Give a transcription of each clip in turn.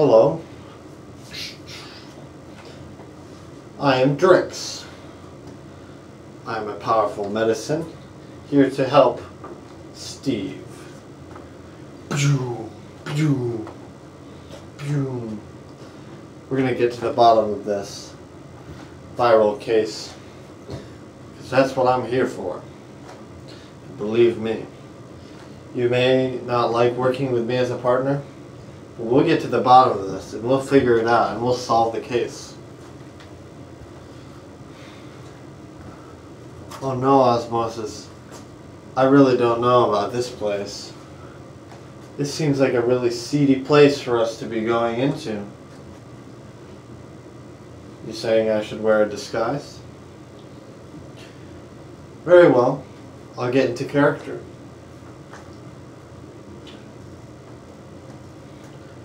Hello. I am Drix. I am a powerful medicine here to help Steve. Pew. We're gonna get to the bottom of this viral case. Because that's what I'm here for. Believe me. You may not like working with me as a partner, we'll get to the bottom of this and we'll figure it out and we'll solve the case. Oh no, Osmosis. I really don't know about this place. This seems like a really seedy place for us to be going into. You saying I should wear a disguise? Very well. I'll get into character.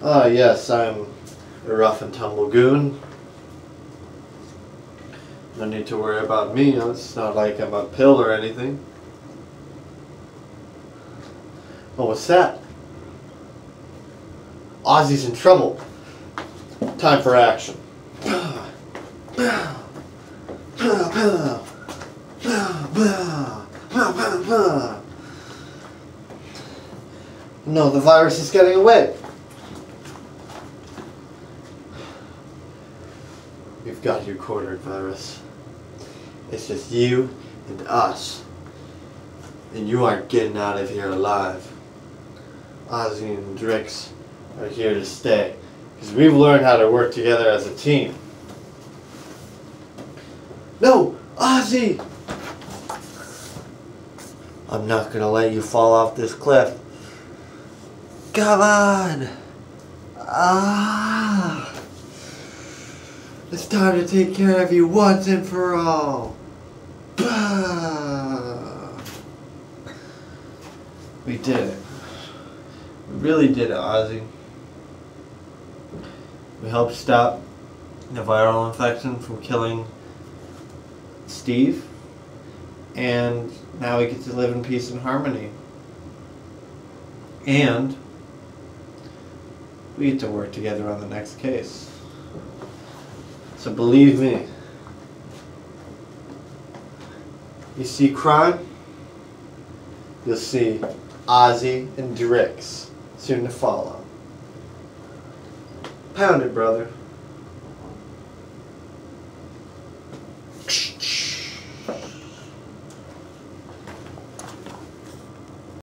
Ah, yes, I'm a rough and tumble goon. No need to worry about me. It's not like I'm a pill or anything. Oh, what's that? Ozzy's in trouble. Time for action. No, the virus is getting away. We've got you cornered, virus. It's just you and us. And you aren't getting out of here alive. Ozzy and Drix are here to stay. Because we've learned how to work together as a team. No! Ozzy! I'm not gonna let you fall off this cliff. Come on! Ah! It's time to take care of you once and for all. Bah! We did it. We really did it, Ozzy. We helped stop the viral infection from killing Steve. And now we get to live in peace and harmony. And we get to work together on the next case. So believe me, you see crime, you'll see Ozzy and Drix soon to follow. Pound it, brother.